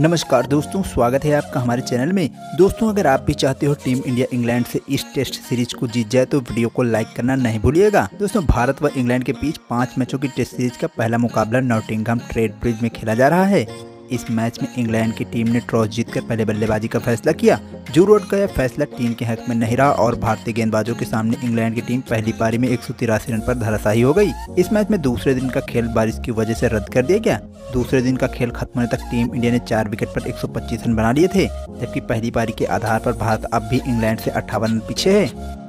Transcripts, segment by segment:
नमस्कार दोस्तों, स्वागत है आपका हमारे चैनल में। दोस्तों, अगर आप भी चाहते हो टीम इंडिया इंग्लैंड से इस टेस्ट सीरीज़ को जीत जाए तो वीडियो को लाइक करना नहीं भूलिएगा। दोस्तों, भारत व इंग्लैंड के बीच पाँच मैचों की टेस्ट सीरीज़ का पहला मुकाबला नॉटिंगहम ट्रेड ब्रिज में खेला जा रहा है। इस मैच में इंग्लैंड की टीम ने टॉस जीतकर पहले बल्लेबाजी का फैसला किया। जो रोड का यह फैसला टीम के हक में नहीं रहा और भारतीय गेंदबाजों के सामने इंग्लैंड की टीम पहली पारी में एक सौ तिरासी रन पर धराशाही हो गई। इस मैच में दूसरे दिन का खेल बारिश की वजह से रद्द कर दिया गया। दूसरे दिन का खेल खत्म होने तक टीम इंडिया ने चार विकेट पर 125 रन बना लिए थे, जबकि पहली पारी के आधार पर भारत अब भी इंग्लैंड से अट्ठावन रन पीछे है।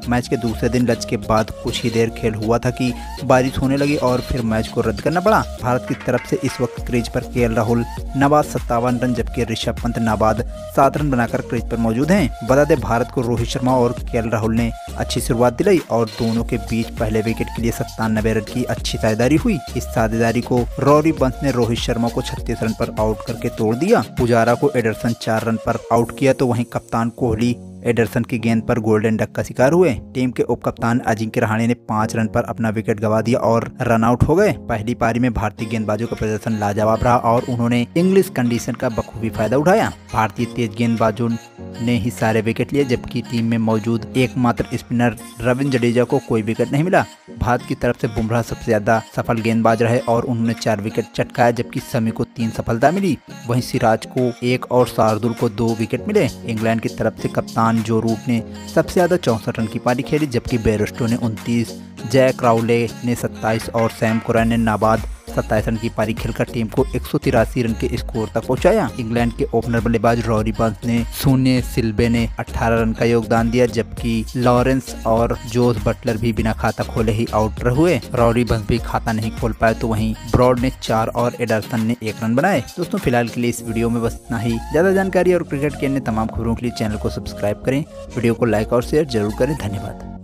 मैच के दूसरे दिन लच के बाद कुछ ही देर खेल हुआ था कि बारिश होने लगी और फिर मैच को रद्द करना पड़ा। भारत की तरफ़ से इस वक्त क्रीज पर के राहुल, नवाज़ सत्तावन रन, जबकि ऋषभ पंत नाबाद सात रन बनाकर क्रीज पर मौजूद हैं। बता दें, भारत को रोहित शर्मा और के राहुल ने अच्छी शुरुआत दिलाई और दोनों के बीच पहले विकेट के लिए सत्तानबे रन की अच्छी साझेदारी हुई। इस साझेदारी को रॉरी बंस ने रोहित शर्मा को छत्तीस रन पर आउट करके तोड़ दिया। पुजारा को एडरसन चार रन पर आउट किया तो वहीं कप्तान कोहली एडरसन की गेंद पर गोल्डन डक का शिकार हुए। टीम के उप कप्तान अजिंक्य रहाणे ने पाँच रन पर अपना विकेट गवा दिया और रन आउट हो गए। पहली पारी में भारतीय गेंदबाजों का प्रदर्शन लाजवाब रहा और उन्होंने इंग्लिश कंडीशन का बखूबी फ़ायदा उठाया। भारतीय तेज गेंदबाजों ने ही सारे विकेट लिए, जबकि टीम में मौजूद एकमात्र स्पिनर रविंद्र जडेजा को कोई विकेट नहीं मिला। भारत की तरफ़ से बुमराह सबसे ज़्यादा सफल गेंदबाज रहे और उन्होंने चार विकेट चटकाया, जबकि समी को तीन सफलता मिली। वहीं सिराज को एक और शार्दुल को दो विकेट मिले। इंग्लैंड की तरफ़ से कप्तान जो रूट ने सबसे ज़्यादा चौसठ रन की पारी खेली, जबकि बेरस्टो ने उनतीस, जैक राउले ने सत्ताईस और सैम कुरैन ने नाबाद सत्ताईस रन की पारी खेलकर टीम को एक सौ तिरासी रन के स्कोर तक पहुँचाया। इंग्लैंड के ओपनर बल्लेबाज रॉरी बंस ने शून्य, सिल्बे ने 18 रन का योगदान दिया, जबकि लॉरेंस और जोस बटलर भी बिना खाता खोले ही आउट हुए रॉरी बंस भी खाता नहीं खोल पाए तो वहीं ब्रॉड ने चार और एडरसन ने एक रन बनाए। दोस्तों, फ़िलहाल के लिए इस वीडियो में बस इतना ही। ज़्यादा जानकारी और क्रिकेट के अन्य तमाम खबरों के लिए चैनल को सब्सक्राइब करें। वीडियो को लाइक और शेयर ज़रूर करें। धन्यवाद।